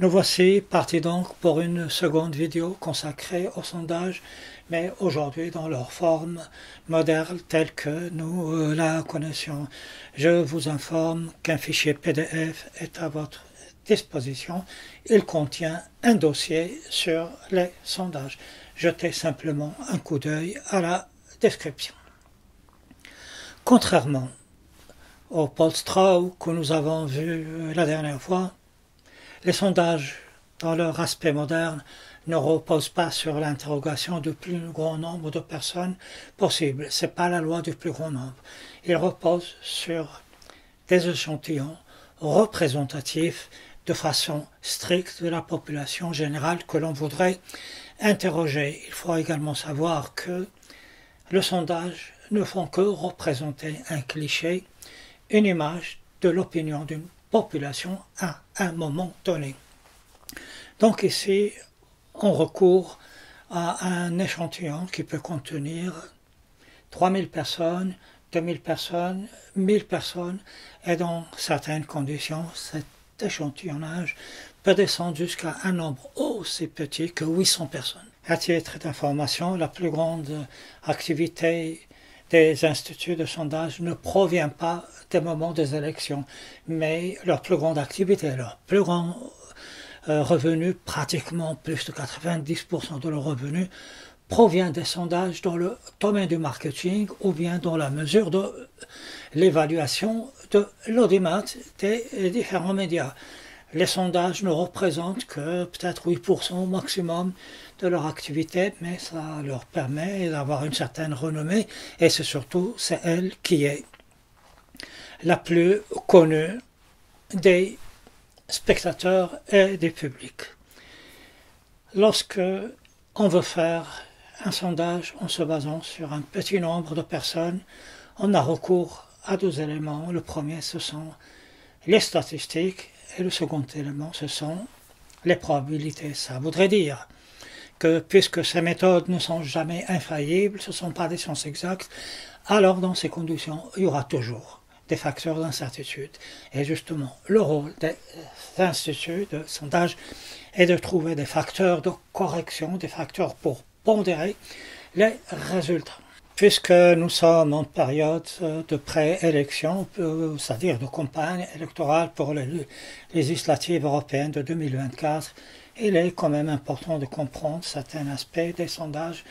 Nous voici partis donc pour une seconde vidéo consacrée au sondage, mais aujourd'hui dans leur forme moderne telle que nous euh, la connaissions. Je vous informe qu'un fichier PDF est à votre disposition. Il contient un dossier sur les sondages. Jetez simplement un coup d'œil à la description. Contrairement au Polstrow que nous avons vu euh, la dernière fois, les sondages, dans leur aspect moderne, ne reposent pas sur l'interrogation du plus grand nombre de personnes possible. Ce n'est pas la loi du plus grand nombre. Ils reposent sur des échantillons représentatifs de façon stricte de la population générale que l'on voudrait interroger. Il faut également savoir que le sondage ne font que représenter un cliché, une image de l'opinion d'une population à un moment donné. Donc ici, on recourt à un échantillon qui peut contenir 3000 personnes, 2000 personnes, 1000 personnes, et dans certaines conditions, cet échantillonnage peut descendre jusqu'à un nombre aussi petit que 800 personnes. À titre d'information, la plus grande activité des instituts de sondage ne provient pas des moments des élections, mais leur plus grande activité, leur plus grand euh, revenu, pratiquement plus de 90% de leurs revenus, provient des sondages dans le domaine du marketing ou bien dans la mesure de l'évaluation de l'audimat des différents médias. Les sondages ne représentent que peut-être 8% au maximum de leur activité, mais ça leur permet d'avoir une certaine renommée et c'est surtout c'est elle qui est la plus connue des spectateurs et des publics. Lorsque on veut faire un sondage en se basant sur un petit nombre de personnes, on a recours à deux éléments. Le premier, ce sont les statistiques et le second élément, ce sont les probabilités. Ça voudrait dire que puisque ces méthodes ne sont jamais infaillibles, ce ne sont pas des sciences exactes, alors dans ces conditions, il y aura toujours des facteurs d'incertitude. Et justement, le rôle des instituts de sondage est de trouver des facteurs de correction, des facteurs pour pondérer les résultats puisque nous sommes en période euh, de pré-élection, euh, c'est-à-dire de campagne électorale pour les législatives européennes de 2024, il est quand même important de comprendre certains aspects des sondages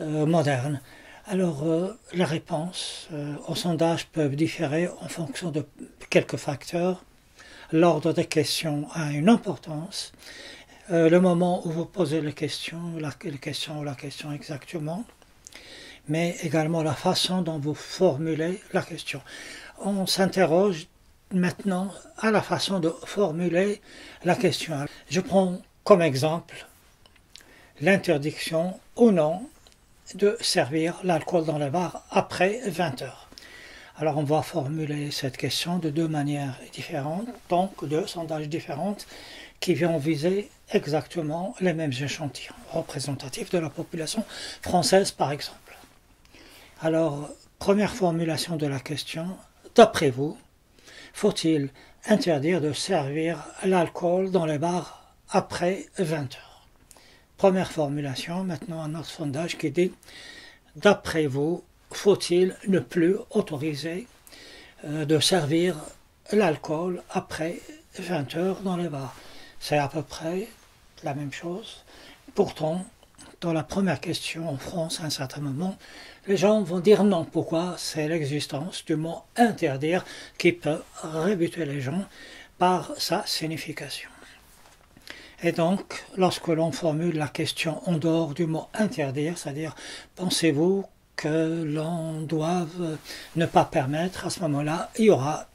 euh, modernes. Alors, les réponses aux sondages peuvent différer en fonction de quelques facteurs. L'ordre des questions a une importance. le moment où vous posez les questions, la, les questions ou la question exactement, mais également la façon dont vous formulez la question. On s'interroge maintenant à la façon de formuler la question. Je prends comme exemple l'interdiction ou non de servir l'alcool dans les bars après 20 heures. Alors on va formuler cette question de deux manières différentes, donc deux sondages différents qui vont viser exactement les mêmes échantillons représentatifs de la population française par exemple. Alors, première formulation de la question, d'après vous, faut-il interdire de servir l'alcool dans les bars après 20 heures Première formulation, maintenant un autre sondage qui dit, d'après vous, faut-il ne plus autoriser euh, de servir l'alcool après 20 heures dans les bars? C'est à peu près la même chose. Pourtant, dans la première question en France, à un certain moment, les gens vont dire non. Pourquoi? C'est l'existence du mot interdire qui peut rebuter les gens par sa signification. Et donc, lorsque l'on formule la question en dehors du mot interdire, c'est-à-dire pensez-vous que l'on doive ne pas permettre, à ce moment-là, il y aura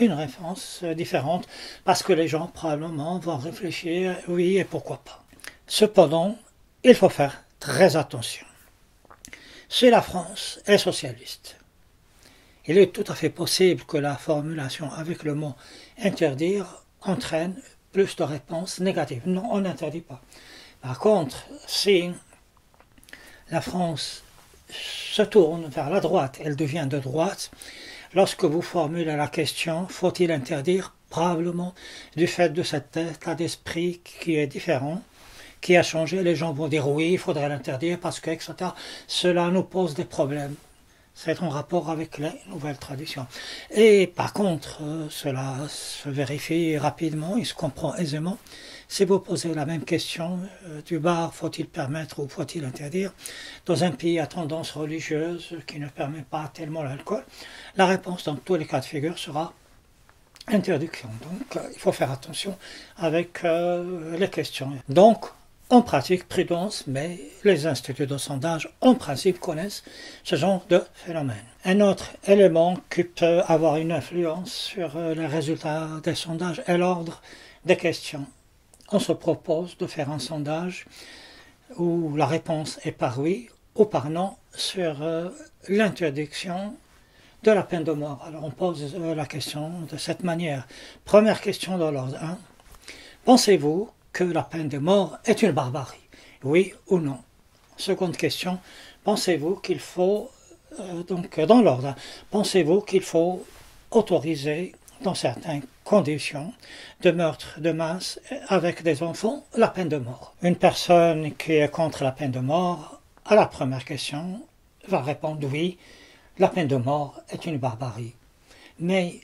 une réponse différente parce que les gens probablement vont réfléchir oui et pourquoi pas. Cependant, il faut faire très attention. Si la France est socialiste, il est tout à fait possible que la formulation avec le mot interdire entraîne plus de réponses négatives. Non, on n'interdit pas. Par contre, si la France se tourne vers la droite, elle devient de droite, lorsque vous formulez la question faut-il interdire probablement du fait de cet état d'esprit qui est différent, qui a changé. Les gens vont dire oui, il faudrait l'interdire parce que, etc. Cela nous pose des problèmes. C'est en rapport avec les nouvelles traditions. Et par contre, euh, cela se vérifie rapidement, il se comprend aisément. Si vous posez la même question euh, du bar, faut-il permettre ou faut-il interdire, dans un pays à tendance religieuse qui ne permet pas tellement l'alcool, la réponse dans tous les cas de figure sera interdiction. Donc euh, il faut faire attention avec les questions. Donc en pratique prudence, mais les instituts de sondage en principe connaissent ce genre de phénomène. Un autre élément qui peut avoir une influence sur euh, les résultats des sondages est l'ordre des questions. On se propose de faire un sondage où la réponse est par oui ou par non sur euh, l'interdiction de la peine de mort. Alors on pose euh, la question de cette manière. Première question dans l'ordre 1. Pensez-vous que la peine de mort est une barbarie. Oui ou non? Seconde question, pensez-vous qu'il faut, euh, donc dans l'ordre, pensez-vous qu'il faut autoriser dans certaines conditions de meurtre de masse avec des enfants la peine de mort? Une personne qui est contre la peine de mort, à la première question, va répondre oui, la peine de mort est une barbarie. Mais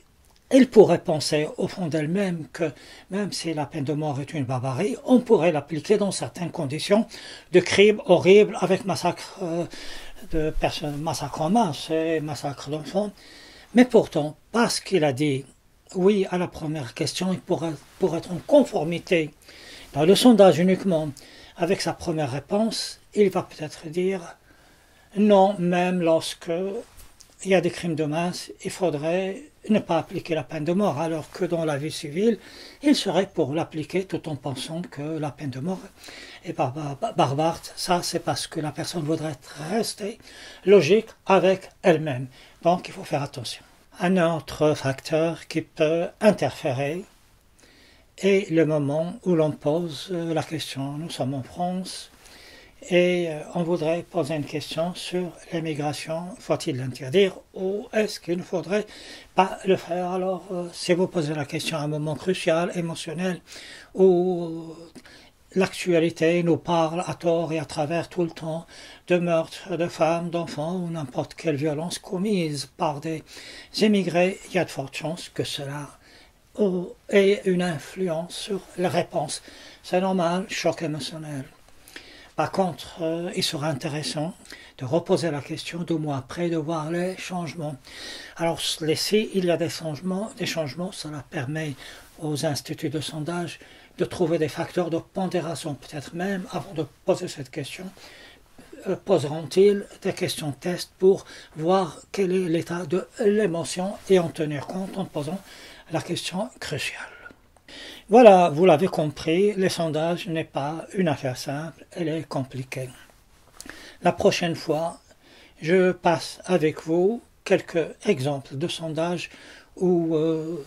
elle pourrait penser au fond d'elle-même que même si la peine de mort est une barbarie, on pourrait l'appliquer dans certaines conditions de crimes horribles avec massacre euh, de personnes, massacre en masse et massacre d'enfants. Mais pourtant, parce qu'il a dit oui à la première question, il pourrait, pour être en conformité dans le sondage uniquement avec sa première réponse, il va peut-être dire non, même lorsque il y a des crimes de masse, il faudrait ne pas appliquer la peine de mort, alors que dans la vie civile, il serait pour l'appliquer tout en pensant que la peine de mort est barbare. Ça, c'est parce que la personne voudrait rester logique avec elle-même. Donc, il faut faire attention. Un autre facteur qui peut interférer est le moment où l'on pose la question. Nous sommes en France, et euh, on voudrait poser une question sur l'immigration. Faut-il l'interdire ou est-ce qu'il ne faudrait pas le faire? Alors, euh, si vous posez la question à un moment crucial, émotionnel, où l'actualité nous parle à tort et à travers tout le temps de meurtres de femmes, d'enfants ou n'importe quelle violence commise par des immigrés, il y a de fortes chances que cela ait une influence sur la réponse. C'est normal, choc émotionnel. Par contre, euh, il sera intéressant de reposer la question deux mois après, de voir les changements. Alors, si il y a des changements, des changements, cela permet aux instituts de sondage de trouver des facteurs de pondération. Peut-être même, avant de poser cette question, euh, poseront-ils des questions test pour voir quel est l'état de l'émotion et en tenir compte en posant la question cruciale. Voilà, vous l'avez compris, le sondage n'est pas une affaire simple, elle est compliquée. La prochaine fois, je passe avec vous quelques exemples de sondages où euh,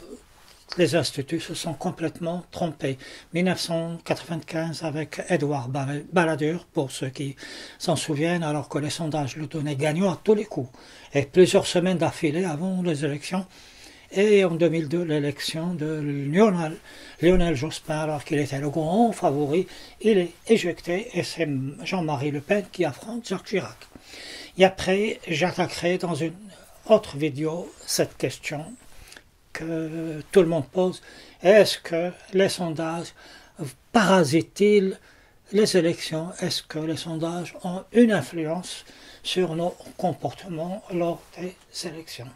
les instituts se sont complètement trompés. 1995 avec Edouard Balladur, pour ceux qui s'en souviennent, alors que les sondages le donnaient gagnant à tous les coups. Et plusieurs semaines d'affilée avant les élections, et en 2002, l'élection de Lionel, Jospin, alors qu'il était le grand favori, il est éjecté et c'est Jean-Marie Le Pen qui affronte Jacques Chirac. Et après, j'attaquerai dans une autre vidéo cette question que tout le monde pose. Est-ce que les sondages parasitent-ils les élections? Est-ce que les sondages ont une influence sur nos comportements lors des élections?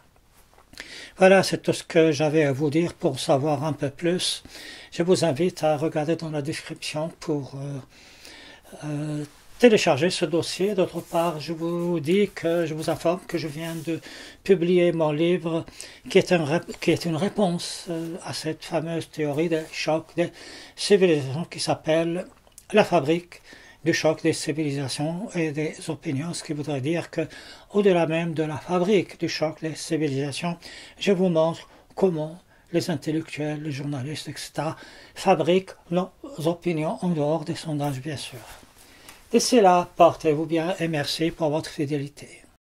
Voilà, c'est tout ce que j'avais à vous dire pour savoir un peu plus. Je vous invite à regarder dans la description pour euh, euh, télécharger ce dossier. D'autre part, je vous dis que je vous informe que je viens de publier mon livre qui est, une réponse euh, à cette fameuse théorie des chocs des civilisations qui s'appelle La fabrique du choc des civilisations et des opinions, ce qui voudrait dire que, au-delà même de la fabrique du choc des civilisations, je vous montre comment les intellectuels, les journalistes, etc., fabriquent nos opinions en dehors des sondages, bien sûr. D'ici là, portez-vous bien et merci pour votre fidélité.